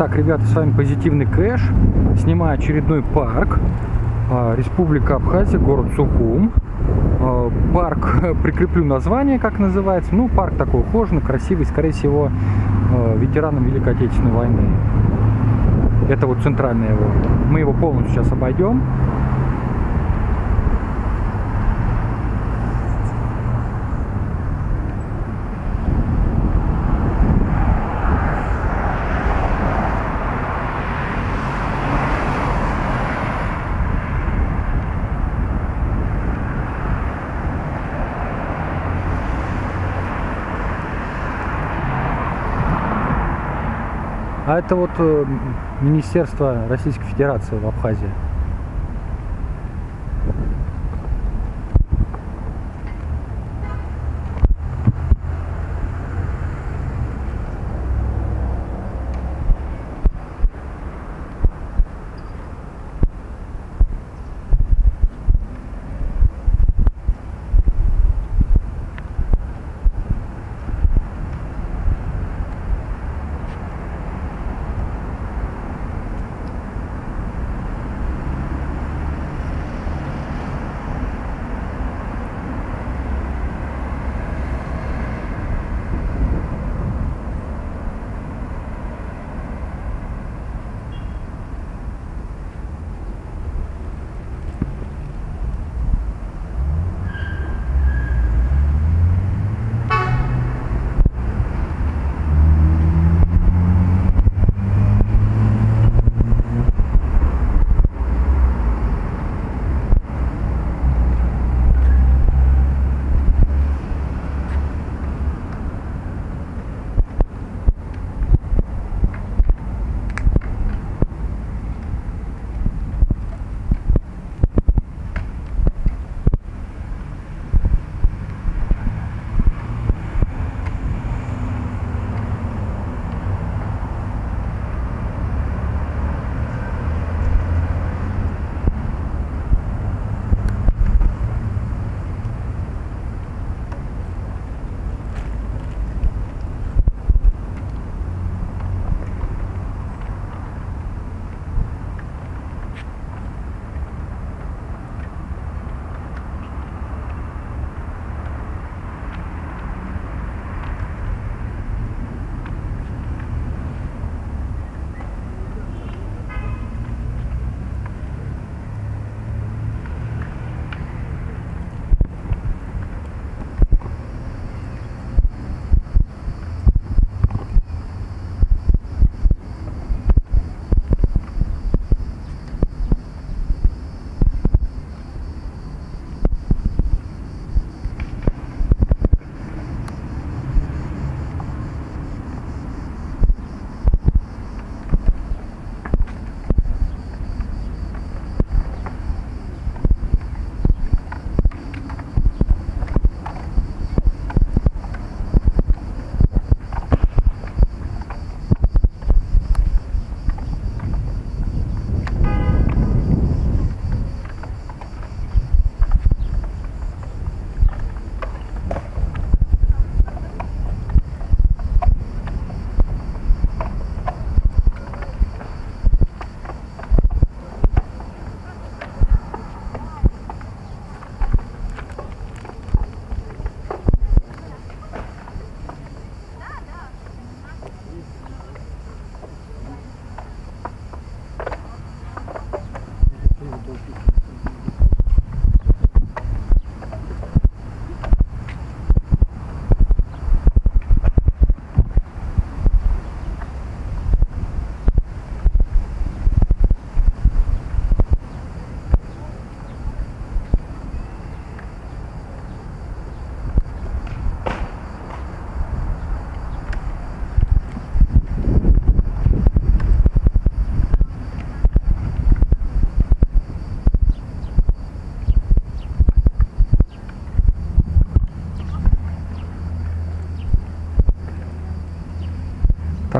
Так, ребята, с вами Позитивный Кэш. Снимаю очередной парк. А, Республика Абхазия, город Сухум. А, Парк, прикреплю название, как называется. Ну, парк такой ухоженный, красивый, скорее всего, а, ветеранам Великой Отечественной войны. Это вот центральное его. Мы его полностью сейчас обойдем. Это вот э, Министерство Российской Федерации в Абхазии.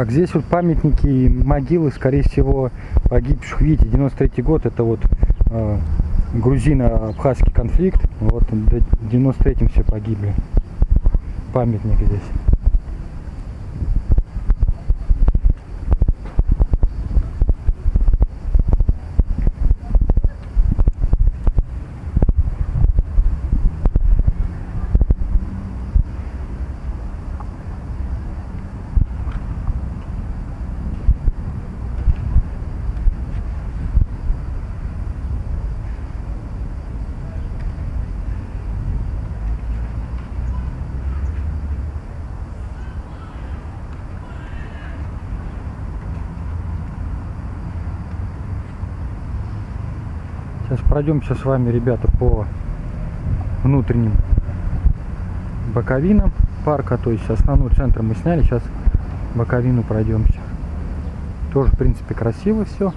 Так, здесь вот памятники и могилы, скорее всего, погибших. Видите, 93 год, это вот э, грузино-абхазский конфликт. Вот в 93-м все погибли. Памятник здесь. Сейчас пройдемся с вами, ребята, по внутренним боковинам парка. То есть основной центр мы сняли, сейчас боковину пройдемся. Тоже, в принципе, красиво все.